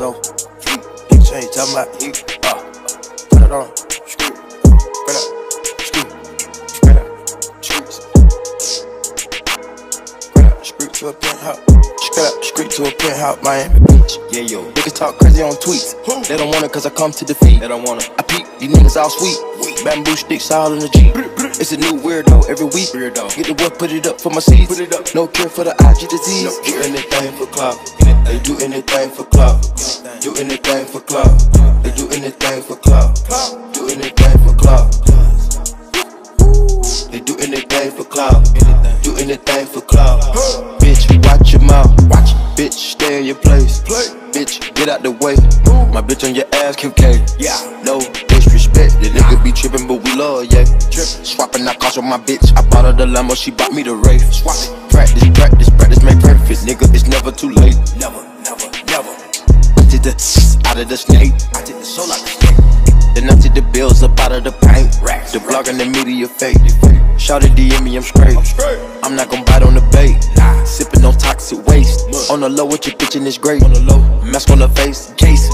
Fleet. Niggas ain't talking about heat. Uh, put it on. To a penthouse. Spread out. Street to a penthouse. Miami Beach. Yeah, yo. Niggas talk crazy on tweets. They don't want it cause I come to defeat. They don't want it. I peep, these niggas all sweet. Bamboo sticks all in the Jeep. It's a new weirdo every week. Weirdo. Get the wood, put it up for my seeds. Put it up. No care for the IG disease. No do anything for clout. They do anything for clout. Do anything for clout. They do anything for clout. Do anything for clout. They do anything for clout. Do anything for clout. Your place. Bitch, get out the way. My bitch on your ass, Kim K. Yeah. No disrespect. The nigga be trippin', but we love, yeah. Trippin'. Swapping out cars with my bitch. I bought her the limo, she bought me the Wraith. Swap it. Practice, practice, practice, make perfect. Nigga, it's never too late. Never, never, never. I did the out of the snake. I did the soul out the snake. Then I took the bills up out of the paint. Racks, The blog and the media fake. Shout it DM me, I'm straight. straight. I'm not gon' bite on the bait. Nah. Sippin' on toxic waste. On the low with your bitch and it's great. On the low. Mask on the face, case.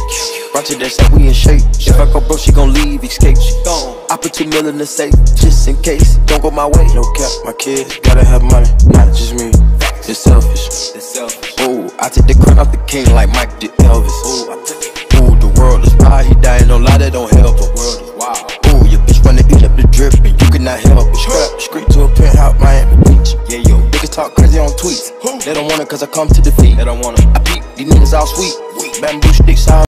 Watch it, that's how we in shape. If I go broke, she gon' leave, escape. She Gone. I put two mil in the safe, just in case. Don't go my way. No cap, my kids gotta have money, not just me. It's selfish. The selfish. Ooh, I take the crown off the king like Mike did Elvis. Ooh, I took it. Ooh, the world is wild, he dying, don't lie, that don't help him. World is wild. Ooh, your bitch wanna eat up the drip and you cannot help. Scrap, street talk crazy on tweets. They don't want it cause I come to defeat. They don't want it. I peep, these niggas all sweet. Bamboo sticks all